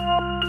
Música